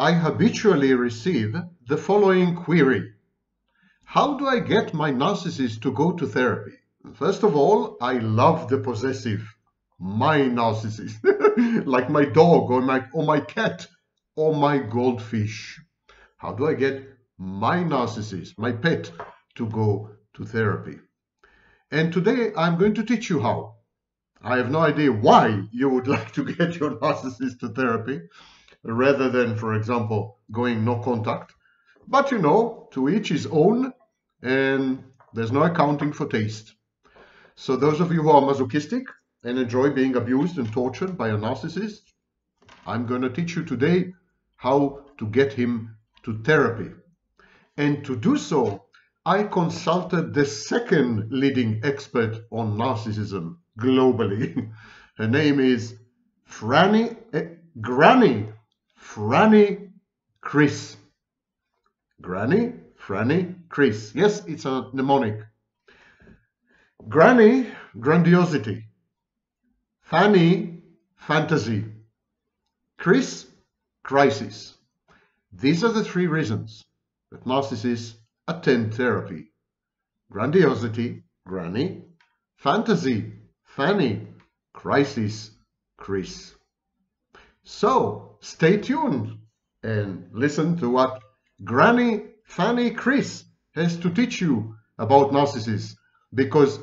I habitually receive the following query. How do I get my narcissist to go to therapy? First of all, I love the possessive, my narcissist, like my dog or my, or my cat or my goldfish. How do I get my narcissist, my pet, to go to therapy? And today I'm going to teach you how. I have no idea why you would like to get your narcissist to therapy rather than, for example, going no contact. But you know, to each his own, and there's no accounting for taste. So those of you who are masochistic and enjoy being abused and tortured by a narcissist, I'm going to teach you today how to get him to therapy. And to do so, I consulted the second leading expert on narcissism globally. Her name is Franny, eh, Granny, Franny Chris. Granny, Franny, Chris. Yes, it's a mnemonic. Granny, grandiosity. Fanny, fantasy. Chris, crisis. These are the three reasons that narcissists attend therapy. Grandiosity, Granny. Fantasy, Fanny. Crisis, Chris. So stay tuned and listen to what Granny Fanny Chris has to teach you about narcissists because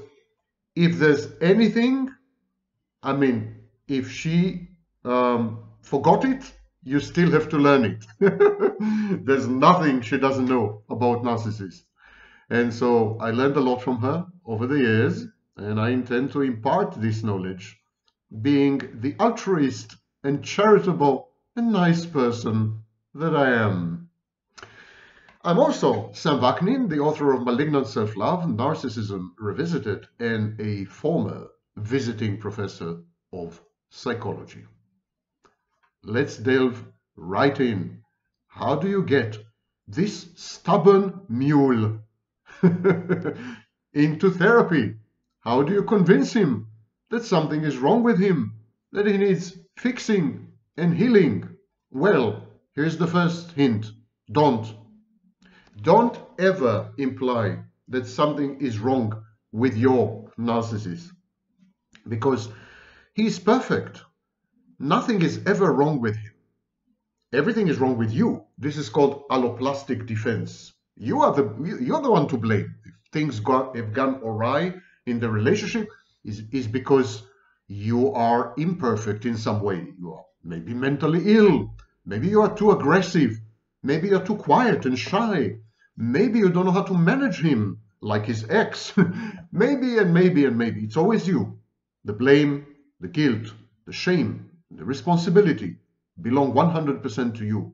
if there's anything, I mean, if she um, forgot it, you still have to learn it. there's nothing she doesn't know about narcissists. And so I learned a lot from her over the years, and I intend to impart this knowledge, being the altruist and charitable nice person that I am. I'm also Sam Vaknin, the author of Malignant Self-Love, Narcissism Revisited, and a former visiting professor of psychology. Let's delve right in. How do you get this stubborn mule into therapy? How do you convince him that something is wrong with him, that he needs fixing and healing? Well, here's the first hint. Don't. Don't ever imply that something is wrong with your narcissist because he's perfect. Nothing is ever wrong with him. Everything is wrong with you. This is called alloplastic defense. You are the you're the one to blame. If things got have gone awry in the relationship, is is because you are imperfect in some way. You are maybe mentally ill. Maybe you are too aggressive. Maybe you're too quiet and shy. Maybe you don't know how to manage him like his ex. maybe and maybe and maybe. It's always you. The blame, the guilt, the shame, the responsibility belong 100% to you.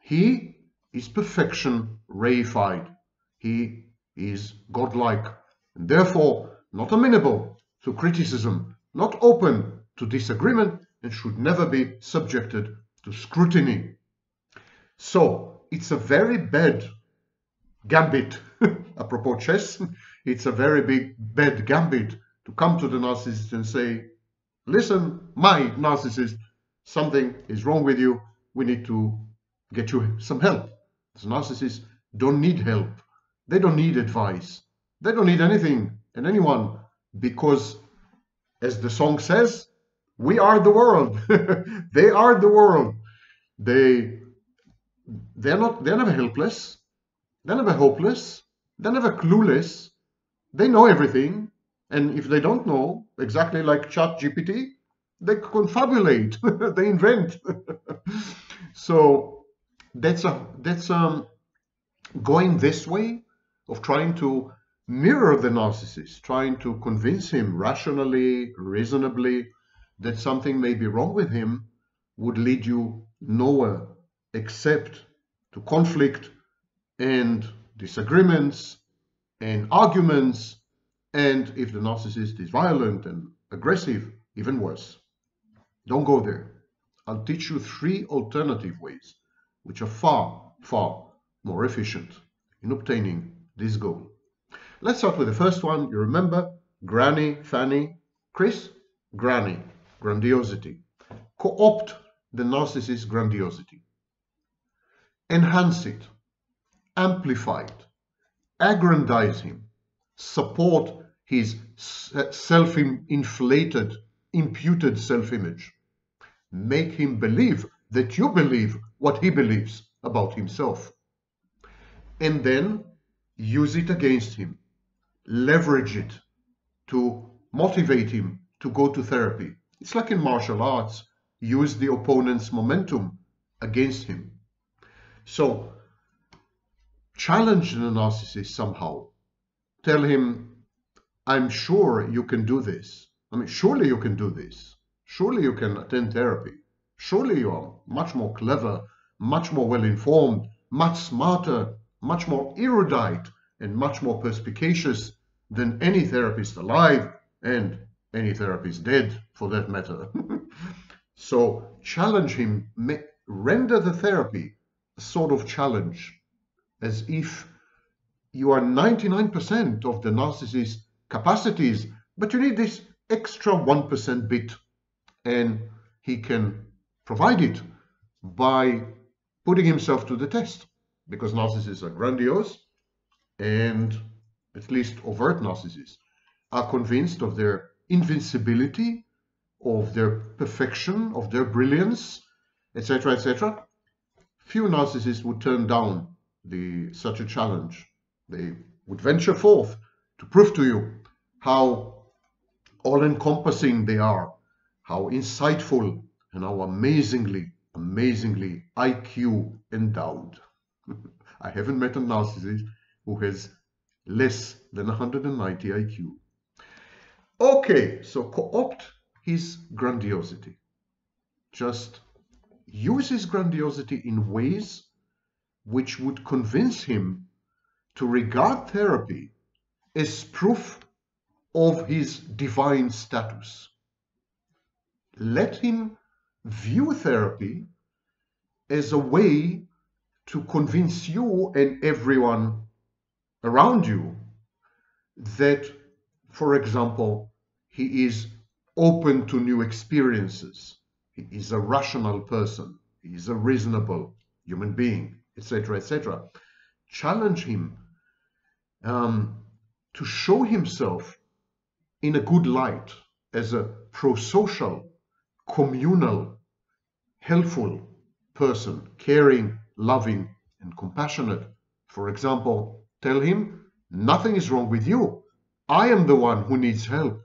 He is perfection reified. He is godlike and therefore not amenable to criticism, not open to disagreement, and should never be subjected to scrutiny. So it's a very bad gambit, apropos chess, it's a very big bad gambit to come to the narcissist and say, listen, my narcissist, something is wrong with you, we need to get you some help. The narcissists don't need help. They don't need advice. They don't need anything and anyone because, as the song says, we are the world. they are the world. They they're not they're never helpless. They're never hopeless. They're never clueless. They know everything. And if they don't know, exactly like Chat GPT, they confabulate, they invent. so that's a that's um going this way of trying to mirror the narcissist, trying to convince him rationally, reasonably that something may be wrong with him would lead you nowhere except to conflict and disagreements and arguments and if the narcissist is violent and aggressive, even worse. Don't go there. I'll teach you three alternative ways which are far, far more efficient in obtaining this goal. Let's start with the first one. You remember Granny, Fanny, Chris? Granny, grandiosity. Co-opt the narcissist's grandiosity. enhance it, amplify it, aggrandize him, support his self-inflated, imputed self-image. Make him believe that you believe what he believes about himself. And then use it against him. Leverage it to motivate him to go to therapy. It's like in martial arts. Use the opponent's momentum against him. So challenge the narcissist somehow. Tell him, I'm sure you can do this. I mean, surely you can do this. Surely you can attend therapy. Surely you are much more clever, much more well informed, much smarter, much more erudite, and much more perspicacious than any therapist alive and any therapist dead for that matter. so challenge him, render the therapy a sort of challenge as if you are 99% of the narcissist's capacities, but you need this extra 1% bit and he can provide it by putting himself to the test because narcissists are grandiose and at least overt narcissists are convinced of their invincibility, of their perfection, of their brilliance, etc., etc. Few narcissists would turn down the, such a challenge. They would venture forth to prove to you how all-encompassing they are, how insightful and how amazingly, amazingly IQ endowed. I haven't met a narcissist who has less than 190 IQ. Okay, so co-opt his grandiosity. Just use his grandiosity in ways which would convince him to regard therapy as proof of his divine status. Let him view therapy as a way to convince you and everyone around you that, for example, he is open to new experiences. He is a rational person. He is a reasonable human being etc., etc. Challenge him um, to show himself in a good light as a pro-social, communal, helpful person, caring, loving, and compassionate. For example, tell him, nothing is wrong with you. I am the one who needs help.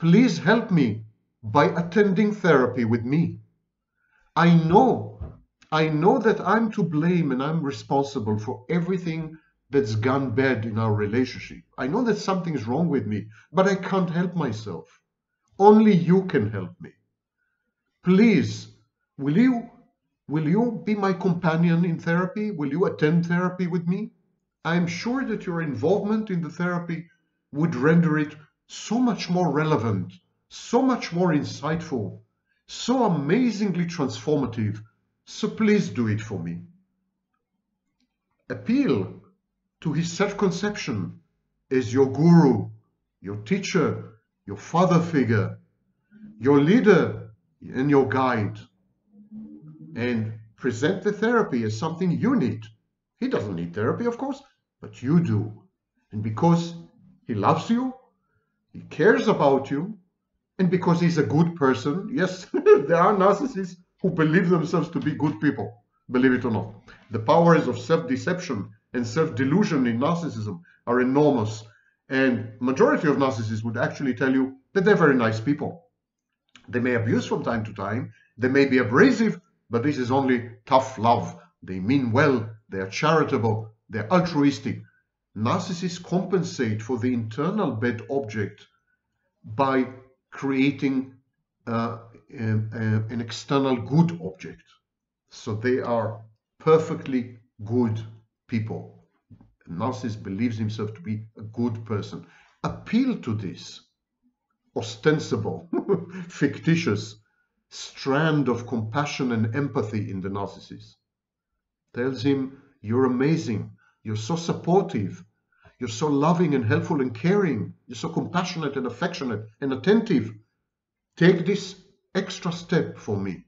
Please help me by attending therapy with me. I know I know that I'm to blame and I'm responsible for everything that's gone bad in our relationship. I know that something's wrong with me, but I can't help myself. Only you can help me. Please, will you will you be my companion in therapy? Will you attend therapy with me? I'm sure that your involvement in the therapy would render it so much more relevant, so much more insightful, so amazingly transformative so please do it for me. Appeal to his self-conception as your guru, your teacher, your father figure, your leader and your guide. And present the therapy as something you need. He doesn't need therapy, of course, but you do. And because he loves you, he cares about you, and because he's a good person, yes, there are narcissists who believe themselves to be good people, believe it or not. The powers of self-deception and self-delusion in narcissism are enormous. And majority of narcissists would actually tell you that they're very nice people. They may abuse from time to time. They may be abrasive, but this is only tough love. They mean well. They are charitable. They're altruistic. Narcissists compensate for the internal bad object by creating uh, an external good object. So they are perfectly good people. A narcissist believes himself to be a good person. Appeal to this ostensible, fictitious strand of compassion and empathy in the narcissist. Tells him, you're amazing, you're so supportive, you're so loving and helpful and caring, you're so compassionate and affectionate and attentive. Take this extra step for me.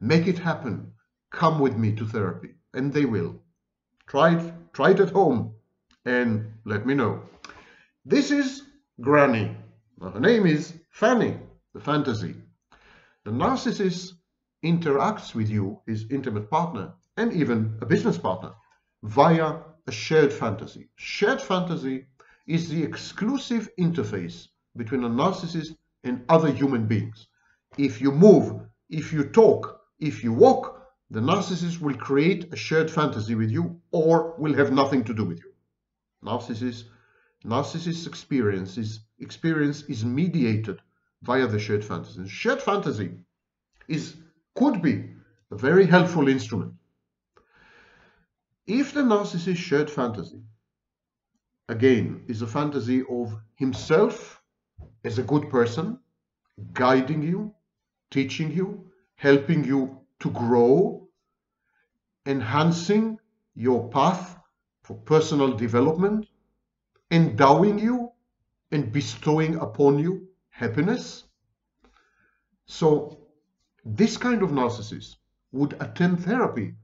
Make it happen. come with me to therapy. And they will. Try it, try it at home and let me know. This is Granny. Her name is Fanny, the fantasy. The narcissist interacts with you, his intimate partner, and even a business partner, via a shared fantasy. Shared fantasy is the exclusive interface between a narcissist and other human beings. If you move, if you talk, if you walk, the narcissist will create a shared fantasy with you or will have nothing to do with you. Narcissist, narcissist experience is, experience is mediated via the shared fantasy. Shared fantasy is could be a very helpful instrument. If the narcissist shared fantasy, again, is a fantasy of himself as a good person, guiding you, teaching you, helping you to grow, enhancing your path for personal development, endowing you and bestowing upon you happiness. So this kind of narcissist would attend therapy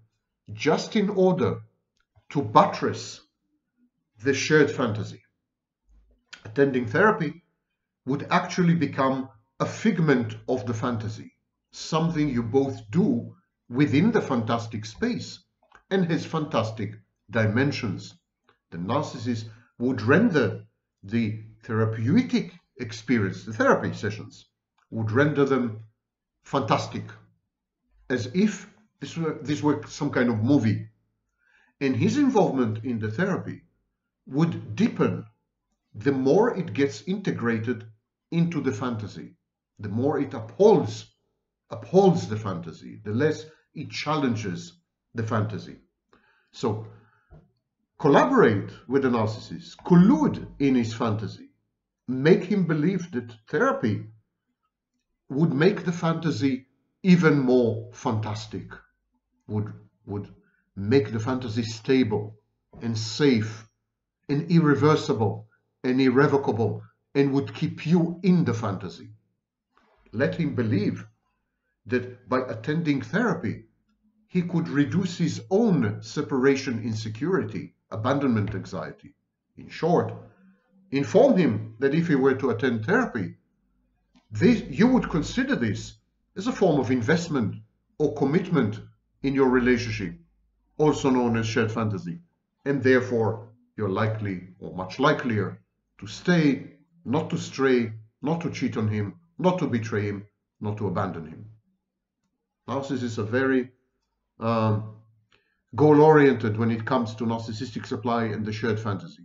just in order to buttress the shared fantasy. Attending therapy would actually become a figment of the fantasy, something you both do within the fantastic space and has fantastic dimensions. The narcissist would render the therapeutic experience, the therapy sessions, would render them fantastic, as if this were, this were some kind of movie. And his involvement in the therapy would deepen the more it gets integrated into the fantasy, the more it upholds upholds the fantasy, the less it challenges the fantasy. So collaborate with the narcissist, collude in his fantasy, make him believe that therapy would make the fantasy even more fantastic, would, would make the fantasy stable and safe and irreversible and irrevocable and would keep you in the fantasy. Let him believe that by attending therapy, he could reduce his own separation insecurity, abandonment anxiety. In short, inform him that if he were to attend therapy, this, you would consider this as a form of investment or commitment in your relationship, also known as shared fantasy, and therefore you're likely or much likelier to stay, not to stray, not to cheat on him, not to betray him, not to abandon him. Narcissists are very um, goal-oriented when it comes to narcissistic supply and the shared fantasy.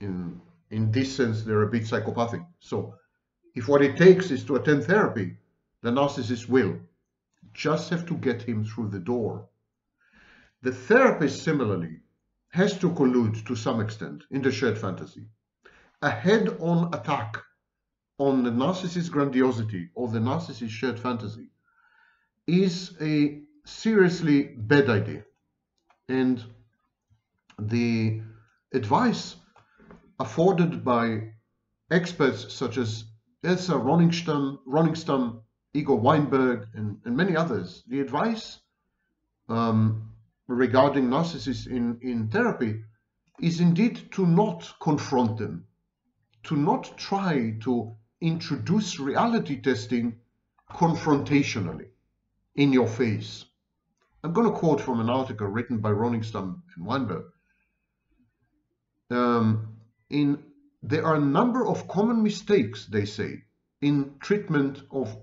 In, in this sense, they're a bit psychopathic. So if what it takes is to attend therapy, the narcissist will. Just have to get him through the door. The therapist, similarly, has to collude to some extent in the shared fantasy. A head-on attack on the narcissist's grandiosity or the narcissist's shared fantasy is a seriously bad idea. And the advice afforded by experts such as Elsa Ronningstam, Ronningstam Igor Weinberg, and, and many others, the advice um, regarding narcissists in, in therapy is indeed to not confront them, to not try to introduce reality testing confrontationally in your face. I'm going to quote from an article written by Ronningstam and Weinberg. Um, in there are a number of common mistakes, they say, in treatment of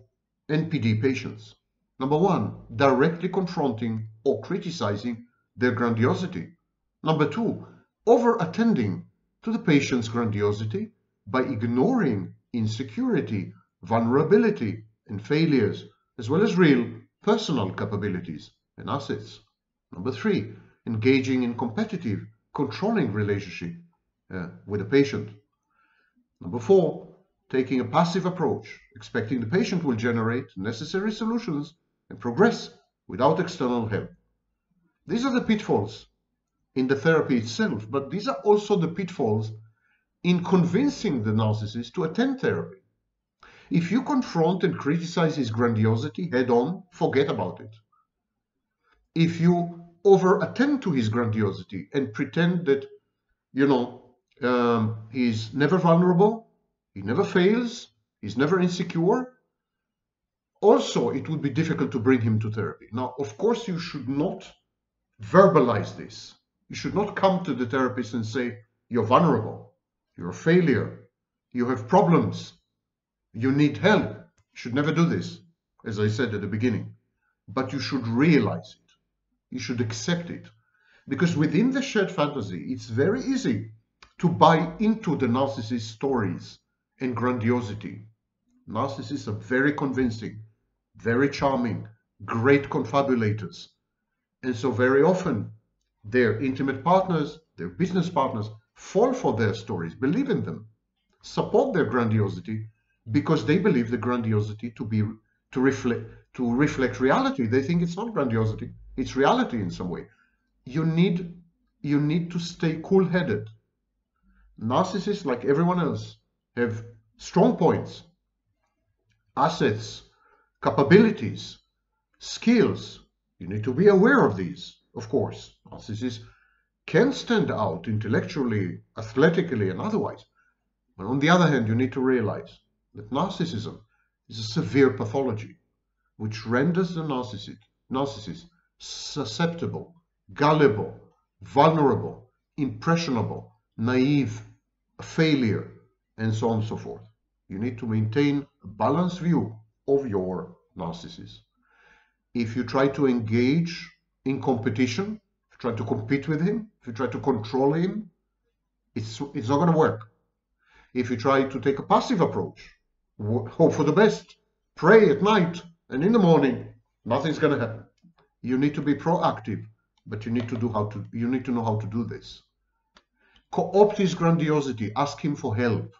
NPD patients. Number one, directly confronting or criticizing their grandiosity. Number two, over-attending to the patient's grandiosity by ignoring insecurity, vulnerability, and failures, as well as real personal capabilities and assets. Number three, engaging in competitive, controlling relationship uh, with the patient. Number four, taking a passive approach, expecting the patient will generate necessary solutions and progress without external help. These are the pitfalls in the therapy itself, but these are also the pitfalls in convincing the narcissist to attend therapy. If you confront and criticize his grandiosity head on, forget about it. if you over attend to his grandiosity and pretend that, you know, um, he's never vulnerable, he never fails, he's never insecure, also it would be difficult to bring him to therapy. Now, of course, you should not verbalize this. You should not come to the therapist and say, you're vulnerable, you're a failure, you have problems, you need help. You should never do this, as I said at the beginning. But you should realize it. You should accept it. Because within the shared fantasy, it's very easy to buy into the narcissist's stories and grandiosity. Narcissists are very convincing very charming, great confabulators. And so very often their intimate partners, their business partners, fall for their stories, believe in them, support their grandiosity because they believe the grandiosity to be to reflect to reflect reality. They think it's not grandiosity, it's reality in some way. You need you need to stay cool-headed. Narcissists, like everyone else, have strong points, assets, capabilities, skills. You need to be aware of these, of course. Narcissists can stand out intellectually, athletically, and otherwise. But on the other hand, you need to realize that narcissism is a severe pathology which renders the narcissist, narcissist susceptible, gullible, vulnerable, impressionable, naive, a failure, and so on and so forth. You need to maintain a balanced view of your narcissist. If you try to engage in competition, if you try to compete with him, if you try to control him, it's, it's not going to work. If you try to take a passive approach, hope for the best, pray at night, and in the morning, nothing's going to happen. You need to be proactive, but you need to do how to you need to know how to do this. Co-opt his grandiosity, ask him for help,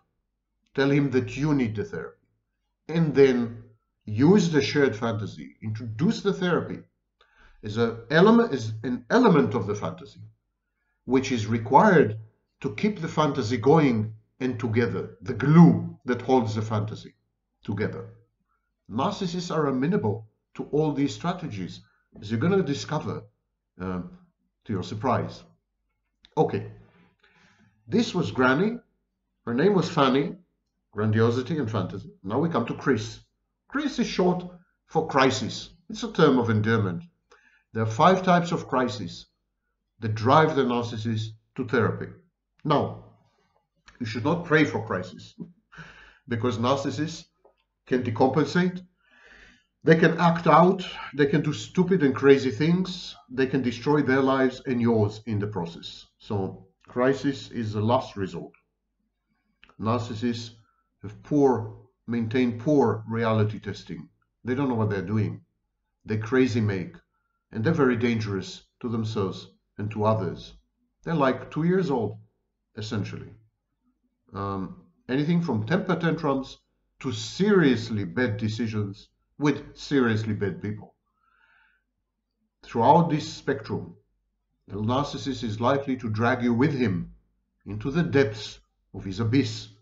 tell him that you need the therapy, and then use the shared fantasy, introduce the therapy as, a element, as an element of the fantasy, which is required to keep the fantasy going and together, the glue that holds the fantasy together. Narcissists are amenable to all these strategies, as you're going to discover um, to your surprise. Okay, this was Granny. Her name was Fanny, grandiosity and fantasy. Now we come to Chris. Chris is short for crisis. It's a term of endearment. There are five types of crisis that drive the narcissist to therapy. Now, you should not pray for crisis because narcissists can decompensate, they can act out, they can do stupid and crazy things, they can destroy their lives and yours in the process. So, crisis is the last resort. Narcissists have poor maintain poor reality testing. They don't know what they're doing. They crazy make, and they're very dangerous to themselves and to others. They're like two years old, essentially. Um, anything from temper tantrums to seriously bad decisions with seriously bad people. Throughout this spectrum, the narcissist is likely to drag you with him into the depths of his abyss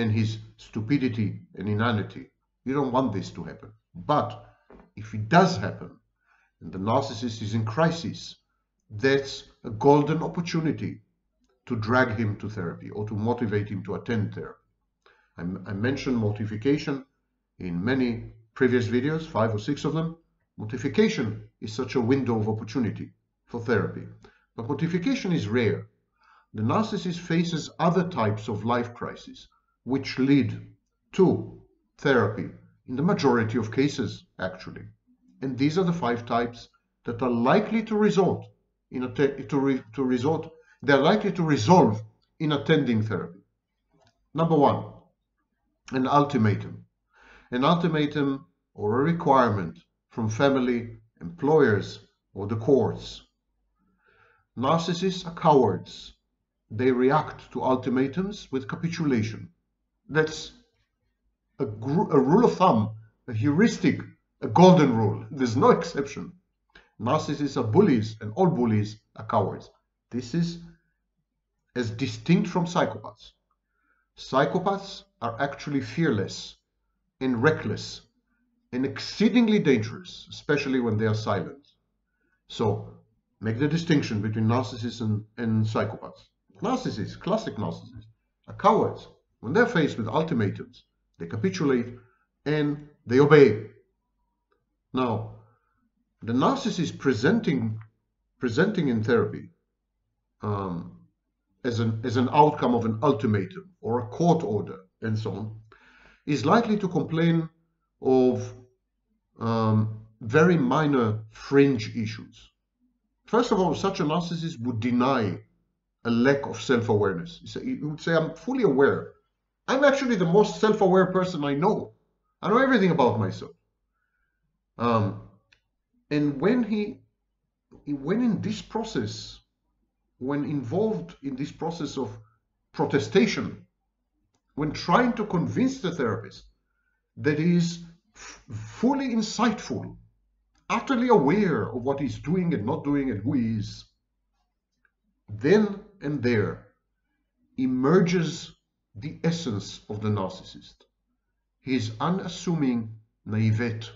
and his stupidity and inanity. You don't want this to happen. But if it does happen, and the narcissist is in crisis, that's a golden opportunity to drag him to therapy or to motivate him to attend therapy. I, I mentioned mortification in many previous videos, five or six of them. Mortification is such a window of opportunity for therapy. But mortification is rare. The narcissist faces other types of life crises which lead to therapy in the majority of cases, actually. And these are the five types that are likely to result in a to, re to result they're likely to resolve in attending therapy. Number one, an ultimatum. An ultimatum or a requirement from family, employers, or the courts. Narcissists are cowards. They react to ultimatums with capitulation. That's a, a rule of thumb, a heuristic, a golden rule. There's no exception. Narcissists are bullies, and all bullies are cowards. This is as distinct from psychopaths. Psychopaths are actually fearless and reckless and exceedingly dangerous, especially when they are silent. So make the distinction between narcissists and, and psychopaths. Narcissists, classic narcissists, are cowards. When they're faced with ultimatums, they capitulate and they obey. Now, the narcissist presenting presenting in therapy um, as an as an outcome of an ultimatum or a court order and so on is likely to complain of um, very minor fringe issues. First of all, such a narcissist would deny a lack of self-awareness. He would say, I'm fully aware. I'm actually the most self-aware person I know. I know everything about myself. Um, and when he, when in this process, when involved in this process of protestation, when trying to convince the therapist that he is fully insightful, utterly aware of what he's doing and not doing and who he is, then and there emerges the essence of the narcissist. His unassuming naivete,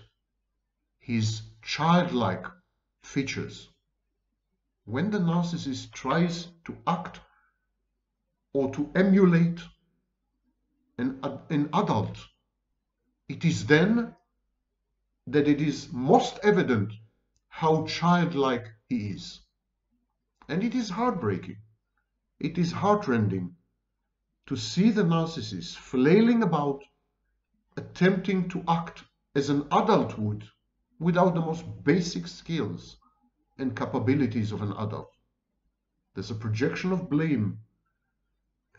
his childlike features. When the narcissist tries to act or to emulate an, an adult, it is then that it is most evident how childlike he is. And it is heartbreaking. It is heartrending to see the narcissist flailing about, attempting to act as an adult would without the most basic skills and capabilities of an adult. There's a projection of blame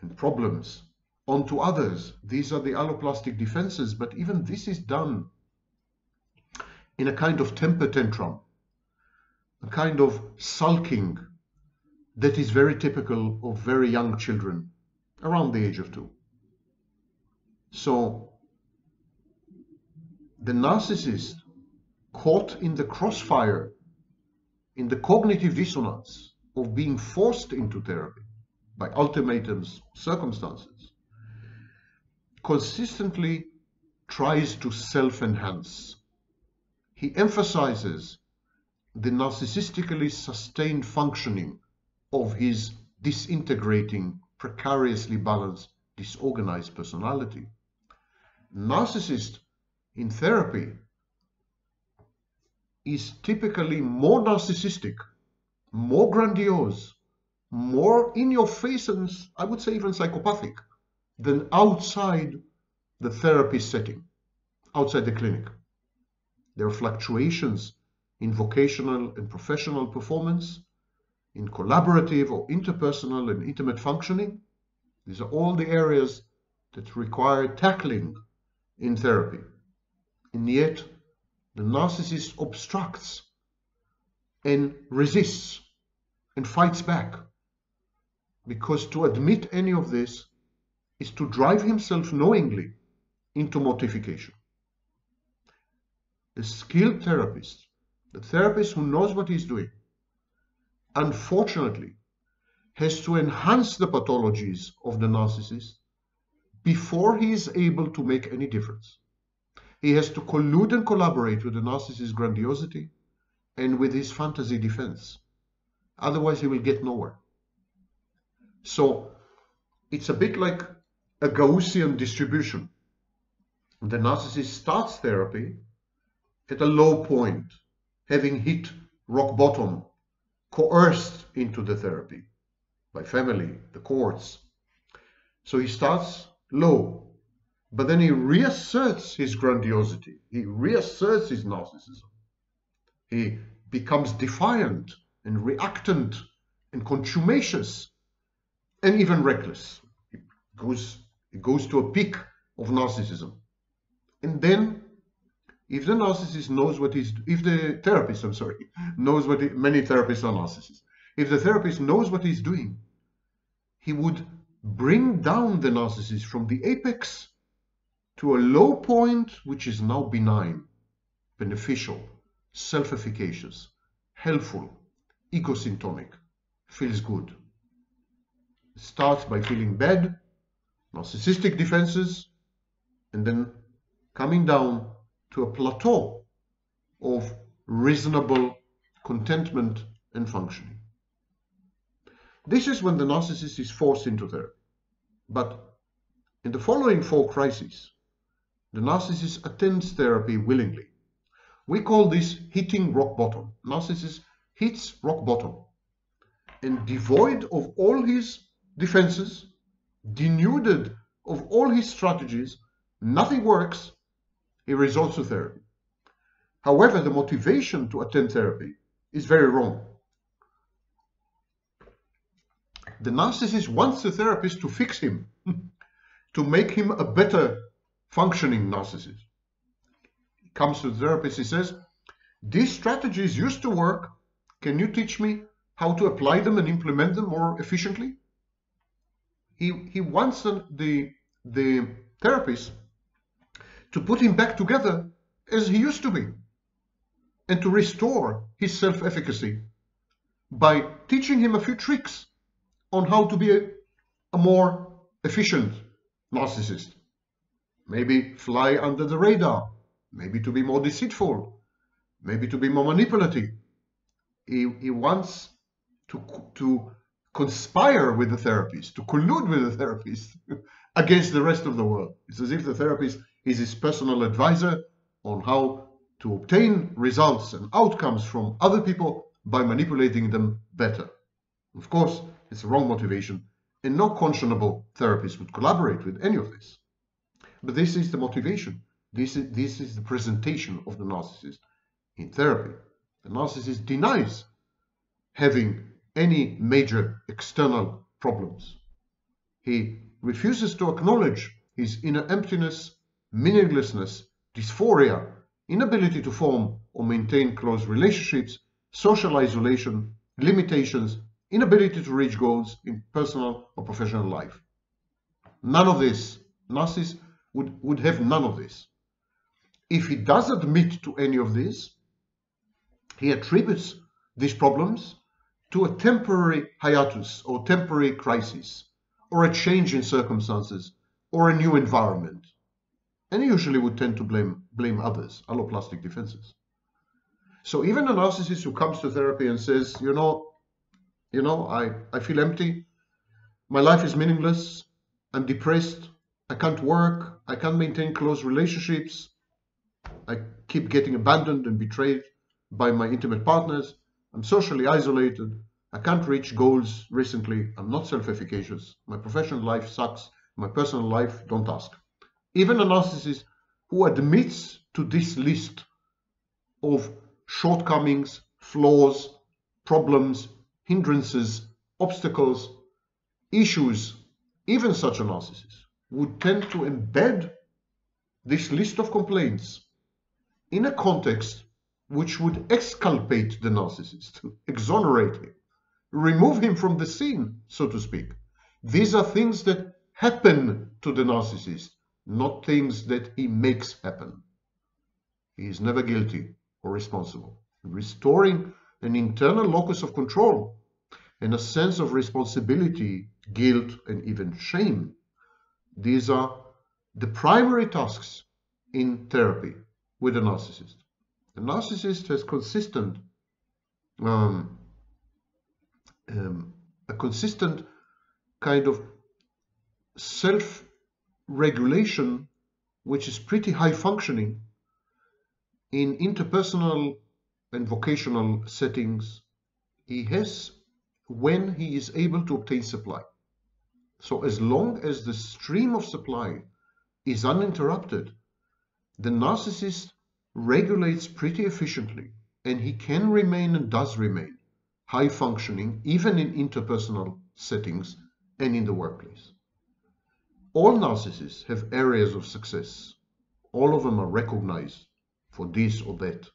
and problems onto others. These are the alloplastic defenses, but even this is done in a kind of temper tantrum, a kind of sulking that is very typical of very young children around the age of two. So the narcissist caught in the crossfire, in the cognitive dissonance of being forced into therapy by ultimatums, circumstances, consistently tries to self-enhance. He emphasizes the narcissistically sustained functioning of his disintegrating, precariously balanced, disorganized personality. Narcissist in therapy is typically more narcissistic, more grandiose, more in your face and I would say even psychopathic than outside the therapy setting, outside the clinic. There are fluctuations in vocational and professional performance, in collaborative or interpersonal and intimate functioning. These are all the areas that require tackling in therapy. And yet, the narcissist obstructs and resists and fights back. Because to admit any of this is to drive himself knowingly into mortification. The skilled therapist, the therapist who knows what he's doing, unfortunately, has to enhance the pathologies of the narcissist before he is able to make any difference. He has to collude and collaborate with the narcissist's grandiosity and with his fantasy defense. Otherwise, he will get nowhere. So it's a bit like a Gaussian distribution. The narcissist starts therapy at a low point, having hit rock bottom, coerced into the therapy by family, the courts. So he starts low, but then he reasserts his grandiosity. He reasserts his narcissism. He becomes defiant and reactant and contumacious and even reckless. He goes it goes to a peak of narcissism. And then, if the narcissist knows what he's, if the therapist, I'm sorry, knows what he, many therapists are narcissists. If the therapist knows what he's doing, he would bring down the narcissist from the apex to a low point which is now benign, beneficial, self-efficacious, helpful, egosyntonic, feels good. Starts by feeling bad, narcissistic defenses, and then coming down to a plateau of reasonable contentment, and functioning. This is when the narcissist is forced into therapy. But in the following four crises, the narcissist attends therapy willingly. We call this hitting rock bottom. Narcissist hits rock bottom and devoid of all his defenses, denuded of all his strategies, nothing works, he resorts to therapy. However, the motivation to attend therapy is very wrong. The narcissist wants the therapist to fix him, to make him a better functioning narcissist. He comes to the therapist, he says, these strategies used to work. Can you teach me how to apply them and implement them more efficiently? He, he wants the, the, the therapist to put him back together as he used to be and to restore his self-efficacy by teaching him a few tricks on how to be a, a more efficient narcissist. Maybe fly under the radar, maybe to be more deceitful, maybe to be more manipulative. He, he wants to, to conspire with the therapist, to collude with the therapist against the rest of the world. It's as if the therapist is his personal advisor on how to obtain results and outcomes from other people by manipulating them better. Of course, it's a wrong motivation, and no conscionable therapist would collaborate with any of this. But this is the motivation. This is, this is the presentation of the narcissist in therapy. The narcissist denies having any major external problems. He refuses to acknowledge his inner emptiness, meaninglessness, dysphoria, inability to form or maintain close relationships, social isolation, limitations, inability to reach goals in personal or professional life. None of this, Narcissus would, would have none of this. If he does admit to any of this, he attributes these problems to a temporary hiatus or temporary crisis, or a change in circumstances, or a new environment. And usually would tend to blame, blame others, alloplastic defenses. So even a narcissist who comes to therapy and says, you know, you know, I, I feel empty, my life is meaningless, I'm depressed, I can't work, I can't maintain close relationships, I keep getting abandoned and betrayed by my intimate partners, I'm socially isolated, I can't reach goals recently, I'm not self-efficacious, my professional life sucks, my personal life, don't ask. Even a narcissist who admits to this list of shortcomings, flaws, problems, hindrances, obstacles, issues, even such a narcissist would tend to embed this list of complaints in a context which would exculpate the narcissist, exonerate him, remove him from the scene, so to speak. These are things that happen to the narcissist, not things that he makes happen. He is never guilty or responsible. Restoring an internal locus of control and a sense of responsibility, guilt, and even shame. These are the primary tasks in therapy with a narcissist. A narcissist has consistent, um, um, a consistent kind of self-regulation, which is pretty high functioning in interpersonal and vocational settings. He has when he is able to obtain supply. So as long as the stream of supply is uninterrupted, the narcissist regulates pretty efficiently and he can remain and does remain high functioning even in interpersonal settings and in the workplace. All narcissists have areas of success. All of them are recognized for this or that.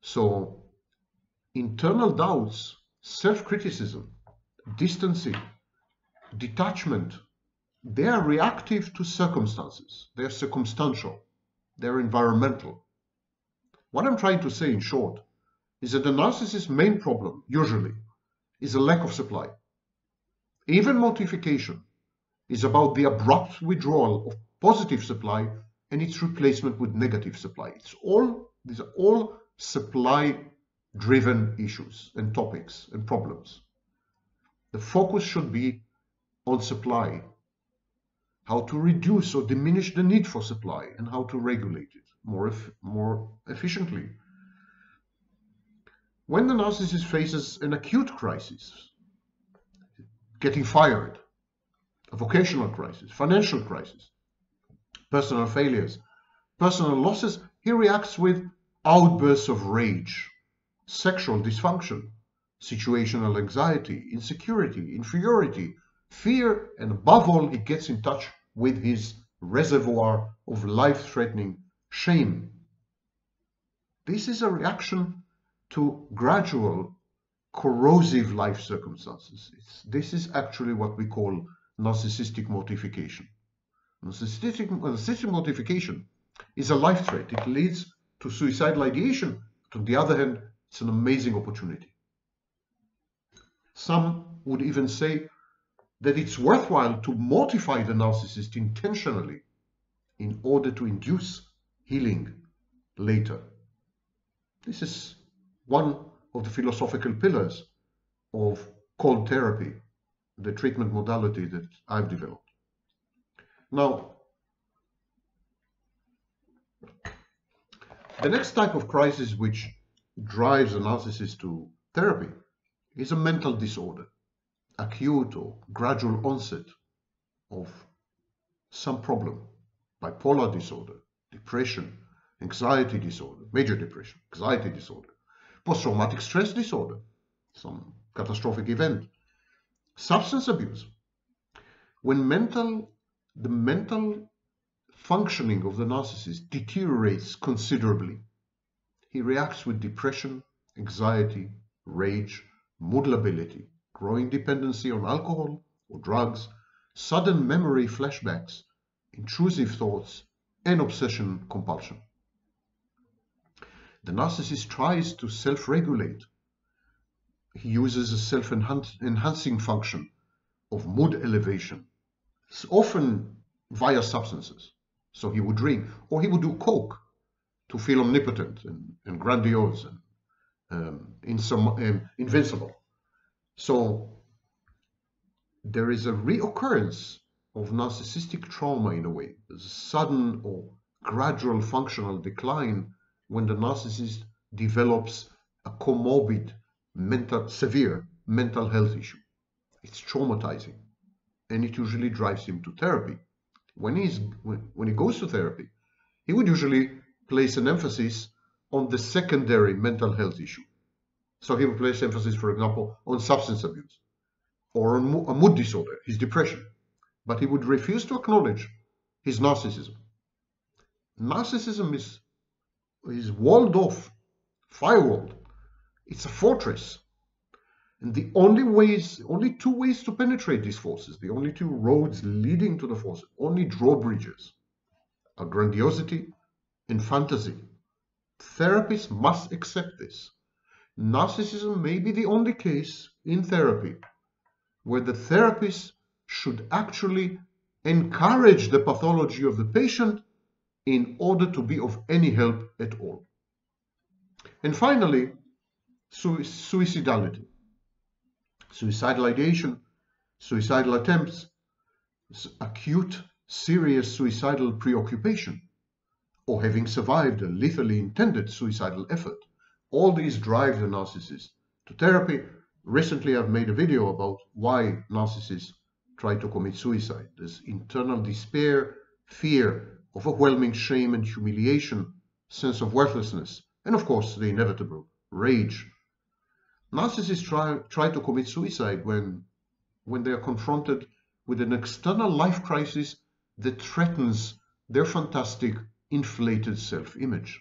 So internal doubts self-criticism, distancing, detachment, they are reactive to circumstances. They're circumstantial. They're environmental. What I'm trying to say in short is that the narcissist's main problem, usually, is a lack of supply. Even mortification is about the abrupt withdrawal of positive supply and its replacement with negative supply. It's all, these are all supply driven issues and topics and problems. The focus should be on supply, how to reduce or diminish the need for supply, and how to regulate it more, more efficiently. When the narcissist faces an acute crisis, getting fired, a vocational crisis, financial crisis, personal failures, personal losses, he reacts with outbursts of rage, sexual dysfunction, situational anxiety, insecurity, inferiority, fear, and above all, he gets in touch with his reservoir of life-threatening shame. This is a reaction to gradual corrosive life circumstances. It's, this is actually what we call narcissistic mortification. Narcissistic, narcissistic mortification is a life threat. It leads to suicidal ideation. On the other hand, it's an amazing opportunity. Some would even say that it's worthwhile to mortify the narcissist intentionally in order to induce healing later. This is one of the philosophical pillars of cold therapy, the treatment modality that I've developed. Now, the next type of crisis which drives a narcissist to therapy is a mental disorder, acute or gradual onset of some problem, bipolar disorder, depression, anxiety disorder, major depression, anxiety disorder, post-traumatic stress disorder, some catastrophic event, substance abuse. When mental, the mental functioning of the narcissist deteriorates considerably, he reacts with depression, anxiety, rage, mood lability, growing dependency on alcohol or drugs, sudden memory flashbacks, intrusive thoughts, and obsession compulsion. The narcissist tries to self-regulate. He uses a self-enhancing function of mood elevation, it's often via substances. So he would drink, or he would do coke to feel omnipotent and, and grandiose and um, in some, um, invincible. So there is a reoccurrence of narcissistic trauma in a way, a sudden or gradual functional decline when the narcissist develops a comorbid, mental, severe mental health issue. It's traumatizing, and it usually drives him to therapy. When he's when, when he goes to therapy, he would usually place an emphasis on the secondary mental health issue. So he would place emphasis, for example, on substance abuse or on a mood disorder, his depression. But he would refuse to acknowledge his narcissism. Narcissism is is walled off, firewalled. It's a fortress. And the only ways, only two ways to penetrate these forces, the only two roads leading to the forces, only drawbridges, are grandiosity and fantasy. Therapists must accept this. Narcissism may be the only case in therapy where the therapist should actually encourage the pathology of the patient in order to be of any help at all. And finally, suicidality. Suicidal ideation, suicidal attempts, acute serious suicidal preoccupation, or having survived a lethally intended suicidal effort. All these drive the narcissist to therapy. Recently, I've made a video about why narcissists try to commit suicide. There's internal despair, fear, overwhelming shame and humiliation, sense of worthlessness, and of course the inevitable rage. Narcissists try, try to commit suicide when, when they are confronted with an external life crisis that threatens their fantastic, inflated self-image.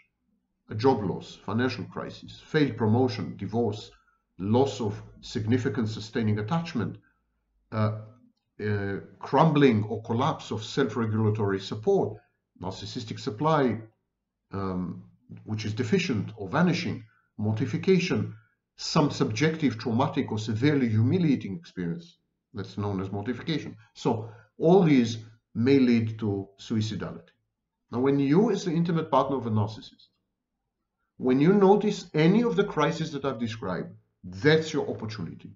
A job loss, financial crisis, failed promotion, divorce, loss of significant sustaining attachment, uh, uh, crumbling or collapse of self-regulatory support, narcissistic supply, um, which is deficient or vanishing, mortification, some subjective traumatic or severely humiliating experience that's known as mortification. So all these may lead to suicidality. Now, when you, as the intimate partner of a narcissist, When you notice any of the crises that I've described, that's your opportunity.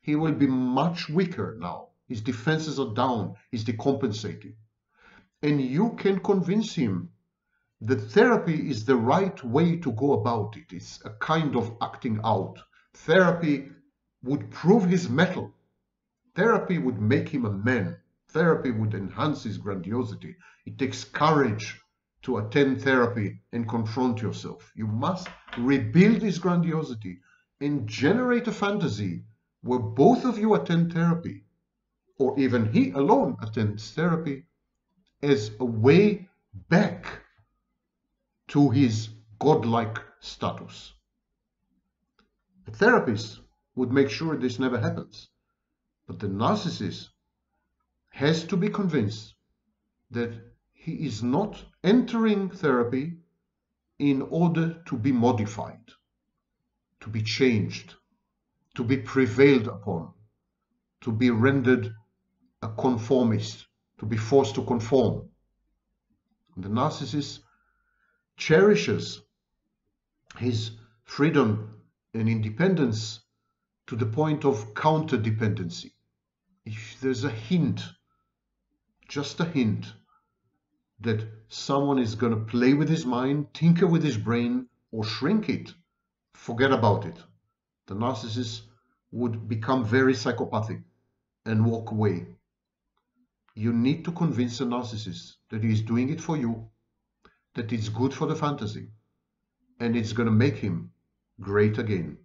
He will be much weaker now. His defenses are down. He's decompensating. And you can convince him that therapy is the right way to go about it. It's a kind of acting out. Therapy would prove his mettle. Therapy would make him a man. Therapy would enhance his grandiosity. It takes courage to attend therapy and confront yourself. You must rebuild his grandiosity and generate a fantasy where both of you attend therapy, or even he alone attends therapy, as a way back to his godlike status. A therapist would make sure this never happens. But the narcissist has to be convinced that he is not entering therapy in order to be modified, to be changed, to be prevailed upon, to be rendered a conformist, to be forced to conform. The narcissist cherishes his freedom and independence to the point of counter dependency. If there's a hint, just a hint, that someone is going to play with his mind, tinker with his brain, or shrink it, forget about it. The narcissist would become very psychopathic and walk away. You need to convince the narcissist that he is doing it for you, that it's good for the fantasy, and it's going to make him great again.